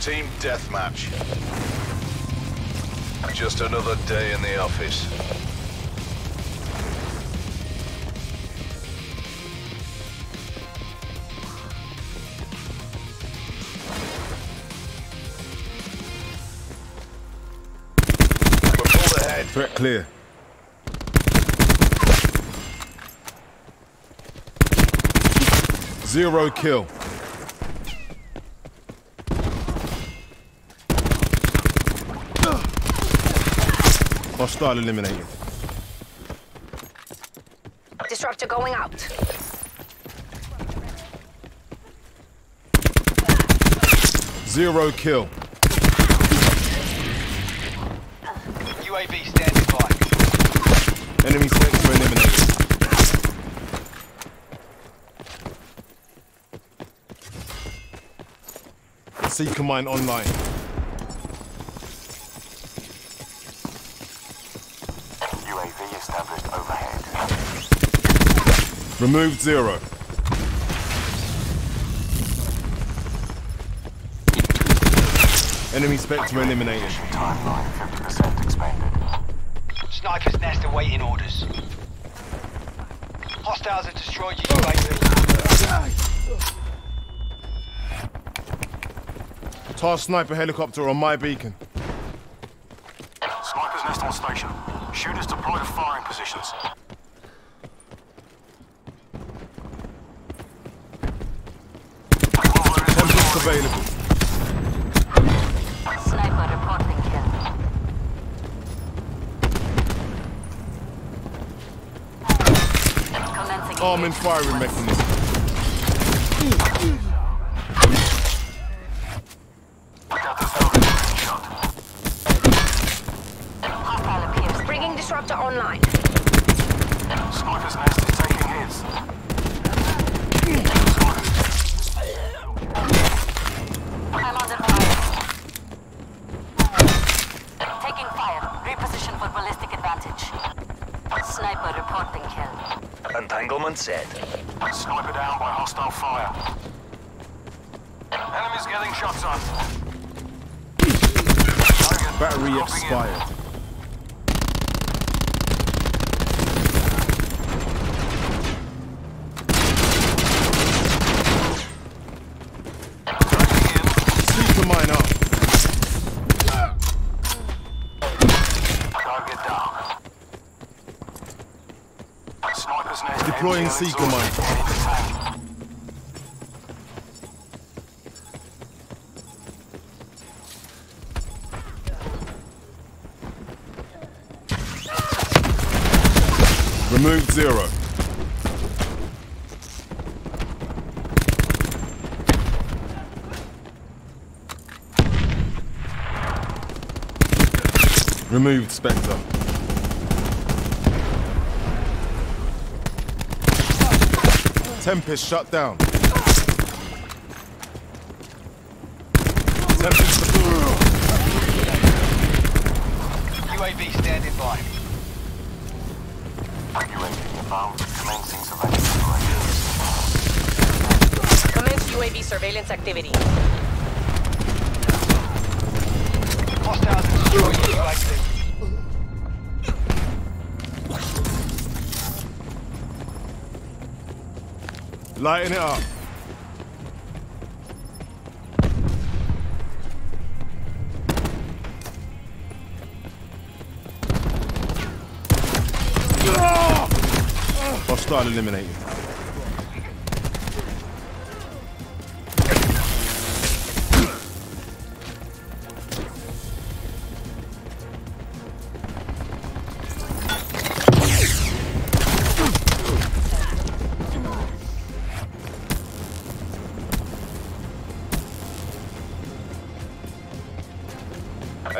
Team deathmatch. Just another day in the office. Threat clear. Zero kill. Hostile eliminated. Disruptor going out. Zero kill. UAV standing by. Enemy sector eliminated. Seeker mine online. Removed zero. Enemy spectre eliminated. Timeline 50% expended. Sniper's nest awaiting orders. Hostiles have destroyed your UAV. Task sniper helicopter on my beacon. Sniper's nest on station. Shooters deploy to firing positions. Tempest available. Sniper reporting kill. Commencing Arm and firing mechanism. Delta Zero shot. Hostile appears. Bringing disruptor online. Sniper's nest is taking hits. Entanglement set. Sniper down by hostile fire. Enemies getting shots on. Target Battery dropping in. expired. Tracking in. Seeker mine up. Target down. Sniper's nest. Deploying empty and seeker mine. exhausted. Heading to tank. Removed zero. Removed Spectre. Tempest shut down. Tempest UAV standing by. UAV inbound. Commencing surveillance operations. Commence UAV surveillance activity. Hostiles have destroyed UAV. Lighten it up. Hostile eliminated.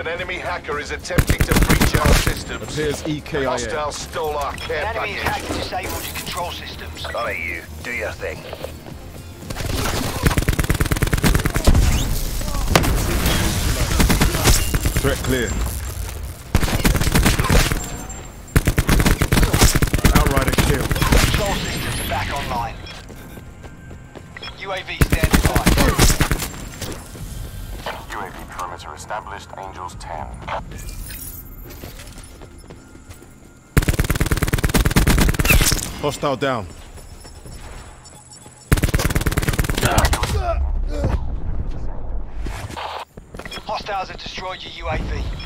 An enemy hacker is attempting to breach our systems. Appears EKIA. Hostiles stole our care An enemy has package. hacked and disabled your control systems. Alright, you. Do your thing. Threat clear. Outrider kill. Control systems are back online. UAV perimeter established. Angels 10. Hostile down. Hostiles have destroyed your UAV.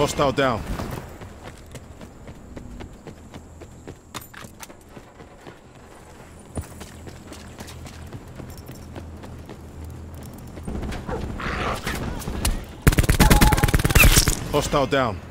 Hostile down. Hostile down.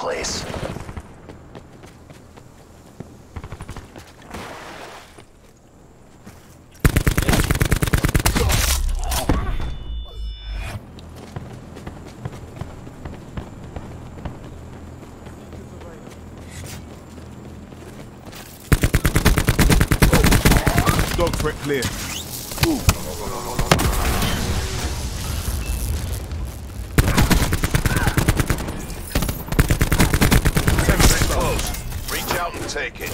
Place. Dog clear. Ten take it.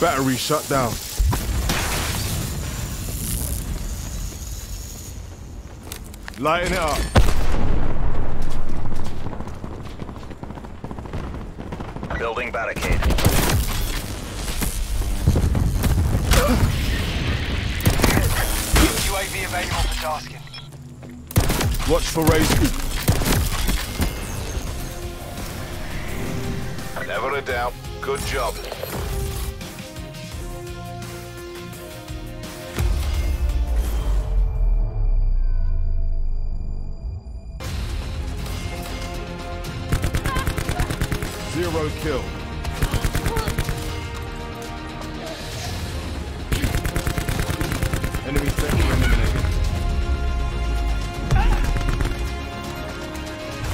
Battery shut down. Lighten it up. Building barricade. UAV available for tasking. Watch for raising. Never a doubt. Good job. Zero kill.